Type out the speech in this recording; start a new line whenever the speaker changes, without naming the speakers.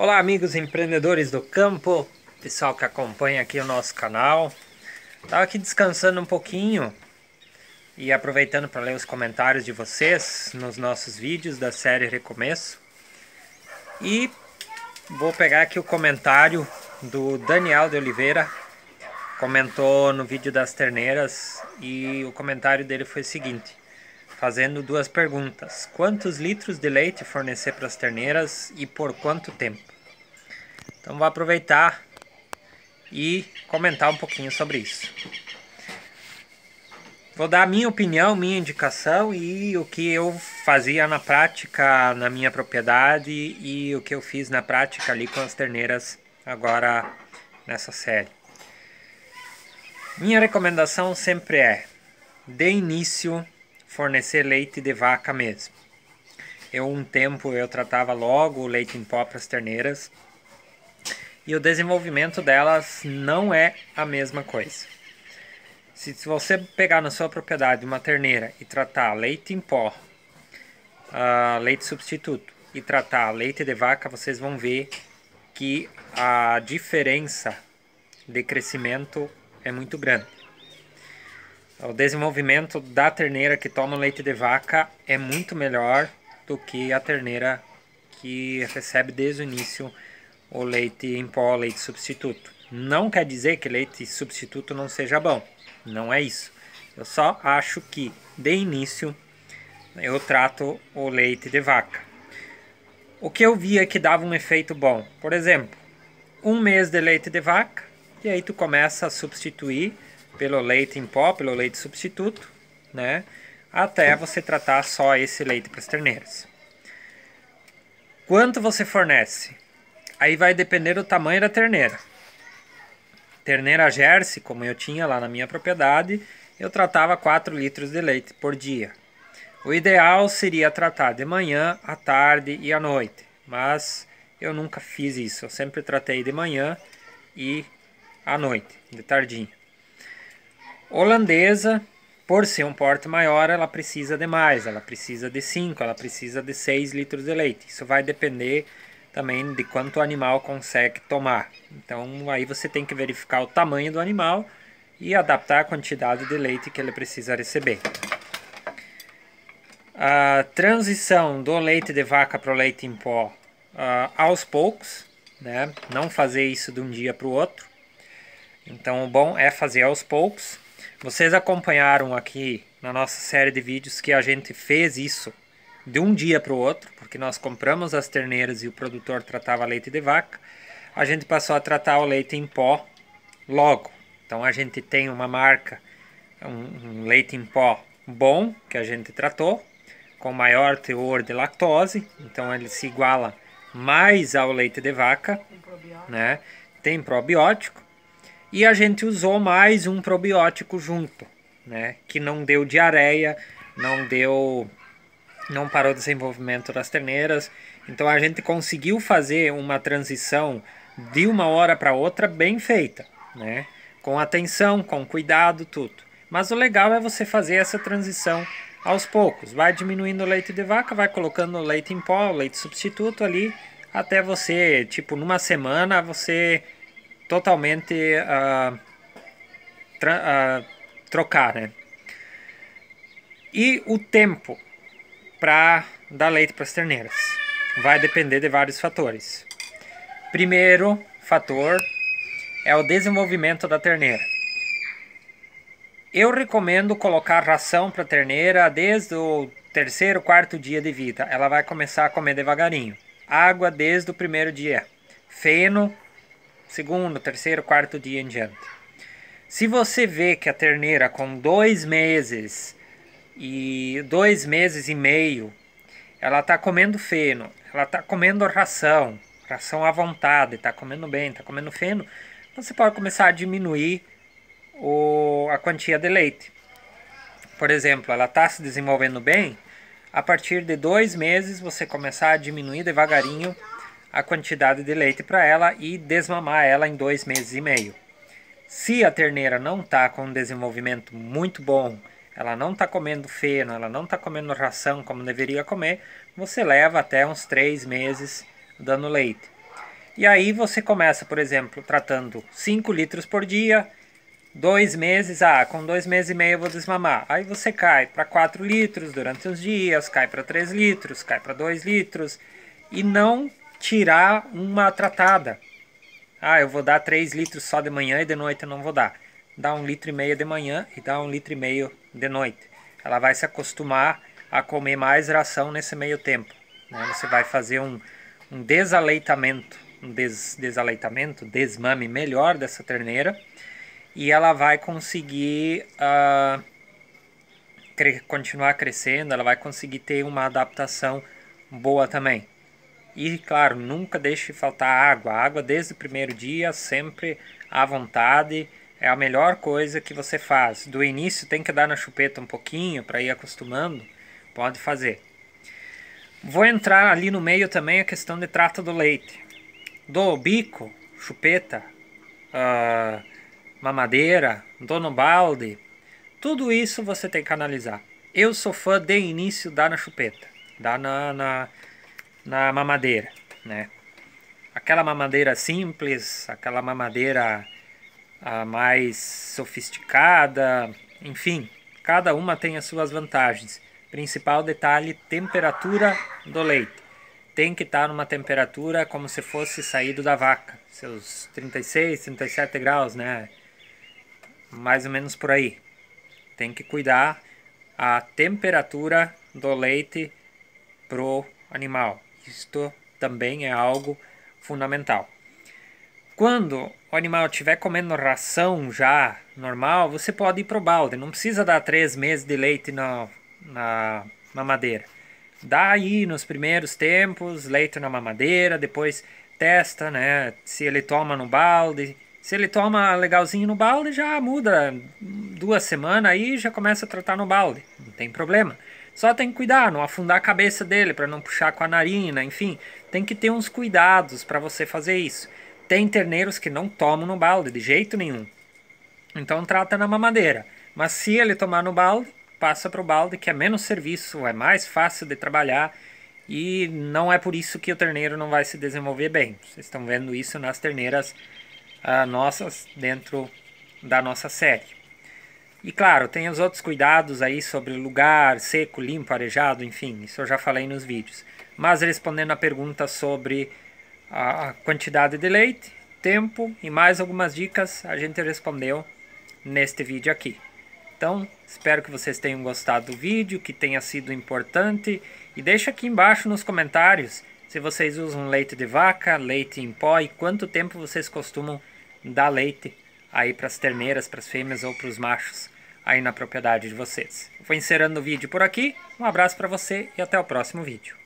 Olá amigos empreendedores do campo, pessoal que acompanha aqui o nosso canal. Estava aqui descansando um pouquinho e aproveitando para ler os comentários de vocês nos nossos vídeos da série Recomeço. E vou pegar aqui o comentário do Daniel de Oliveira. Comentou no vídeo das terneiras e o comentário dele foi o seguinte: fazendo duas perguntas. Quantos litros de leite fornecer para as terneiras e por quanto tempo? Então vou aproveitar e comentar um pouquinho sobre isso. Vou dar a minha opinião, minha indicação e o que eu fazia na prática na minha propriedade e o que eu fiz na prática ali com as terneiras agora nessa série. Minha recomendação sempre é: de início fornecer leite de vaca mesmo. Eu um tempo eu tratava logo o leite em pó para as terneiras e o desenvolvimento delas não é a mesma coisa. Se, você pegar na sua propriedade uma terneira e tratar leite em pó, uh, leite substituto e tratar leite de vaca, vocês vão ver que a diferença de crescimento é muito grande. O desenvolvimento da terneira que toma leite de vaca é muito melhor do que a terneira que recebe desde o início o leite em pó, leite substituto. Não quer dizer que leite substituto não seja bom, não é isso. Eu só acho que de início eu trato o leite de vaca. O que eu via que dava um efeito bom, por exemplo, um mês de leite de vaca e aí tu começa a substituir pelo leite em pó, pelo leite substituto, né? Até você tratar só esse leite para as terneiras. Quanto você fornece? Aí vai depender do tamanho da terneira. Terneira Jersey, como eu tinha lá na minha propriedade, eu tratava 4 litros de leite por dia. O ideal seria tratar de manhã, à tarde e à noite, mas eu nunca fiz isso. Eu sempre tratei de manhã e à noite, de tardinha. Holandesa, por ser um porte maior, ela precisa de mais, ela precisa de 5, ela precisa de 6 litros de leite. Isso vai depender também de quanto o animal consegue tomar. Então aí você tem que verificar o tamanho do animal e adaptar a quantidade de leite que ele precisa receber. A transição do leite de vaca para o leite em pó uh, aos poucos, né? não fazer isso de um dia para o outro. Então o bom é fazer aos poucos vocês acompanharam aqui na nossa série de vídeos que a gente fez isso de um dia para o outro, porque nós compramos as terneiras e o produtor tratava leite de vaca. A gente passou a tratar o leite em pó logo. Então a gente tem uma marca, um, um leite em pó bom que a gente tratou, com maior teor de lactose, então ele se iguala mais ao leite de vaca, né? Tem probiótico e a gente usou mais um probiótico junto, né? Que não deu diarreia, não deu. não parou o desenvolvimento das terneiras. Então a gente conseguiu fazer uma transição de uma hora para outra bem feita, né? Com atenção, com cuidado, tudo. Mas o legal é você fazer essa transição aos poucos. Vai diminuindo o leite de vaca, vai colocando o leite em pó, o leite substituto ali, até você, tipo, numa semana você totalmente uh, uh, trocar, né? E o tempo para dar leite para as terneiras vai depender de vários fatores. Primeiro fator é o desenvolvimento da terneira. Eu recomendo colocar ração para a terneira desde o terceiro, quarto dia de vida. Ela vai começar a comer devagarinho. Água desde o primeiro dia. Feno segundo, terceiro, quarto dia em diante. Se você vê que a terneira com dois meses e dois meses e meio, ela está comendo feno, ela está comendo ração, ração à vontade, está comendo bem, está comendo feno, você pode começar a diminuir o, a quantia de leite. Por exemplo, ela está se desenvolvendo bem, a partir de dois meses você começar a diminuir devagarinho a quantidade de leite para ela e desmamar ela em dois meses e meio. Se a terneira não está com um desenvolvimento muito bom, ela não está comendo feno, ela não está comendo ração como deveria comer, você leva até uns três meses dando leite. E aí você começa, por exemplo, tratando 5 litros por dia, dois meses, ah, com dois meses e meio eu vou desmamar. Aí você cai para 4 litros durante uns dias, cai para 3 litros, cai para 2 litros e não tirar uma tratada. Ah, eu vou dar 3 litros só de manhã e de noite eu não vou dar. Dá um litro e meio de manhã e dá um litro e meio de noite. Ela vai se acostumar a comer mais ração nesse meio tempo. Né? Você vai fazer um, um desaleitamento, um des, desaleitamento, desmame melhor dessa terneira e ela vai conseguir uh, cre continuar crescendo, ela vai conseguir ter uma adaptação boa também. E claro, nunca deixe faltar água. água desde o primeiro dia, sempre à vontade. É a melhor coisa que você faz. Do início tem que dar na chupeta um pouquinho para ir acostumando. Pode fazer. Vou entrar ali no meio também a questão de trato do leite. Do bico, chupeta, uh, mamadeira, dou no balde. Tudo isso você tem que analisar. Eu sou fã de início dar na chupeta. Dar na, na, na mamadeira, né? Aquela mamadeira simples, aquela mamadeira a mais sofisticada, enfim, cada uma tem as suas vantagens. Principal detalhe, temperatura do leite. Tem que estar numa temperatura como se fosse saído da vaca, seus 36, 37 graus, né? Mais ou menos por aí. Tem que cuidar a temperatura do leite pro animal. Isto também é algo fundamental. Quando o animal estiver comendo ração já normal, você pode ir para o balde. Não precisa dar três meses de leite na, na mamadeira. Dá aí nos primeiros tempos leite na mamadeira, depois testa, né? Se ele toma no balde. Se ele toma legalzinho no balde, já muda duas semanas aí já começa a tratar no balde. Não tem problema. Só tem que cuidar, não afundar a cabeça dele para não puxar com a narina, enfim, tem que ter uns cuidados para você fazer isso. Tem terneiros que não tomam no balde de jeito nenhum. Então trata na mamadeira. Mas se ele tomar no balde, passa para o balde que é menos serviço, é mais fácil de trabalhar e não é por isso que o terneiro não vai se desenvolver bem. Vocês estão vendo isso nas terneiras uh, nossas dentro da nossa série. E claro, tem os outros cuidados aí sobre lugar, seco, limpo, arejado, enfim, isso eu já falei nos vídeos. Mas respondendo a pergunta sobre a quantidade de leite, tempo e mais algumas dicas, a gente respondeu neste vídeo aqui. Então, espero que vocês tenham gostado do vídeo, que tenha sido importante. E deixa aqui embaixo nos comentários se vocês usam leite de vaca, leite em pó e quanto tempo vocês costumam dar leite aí para as terneiras, para as fêmeas ou para os machos aí na propriedade de vocês. Vou encerrando o vídeo por aqui. Um abraço para você e até o próximo vídeo.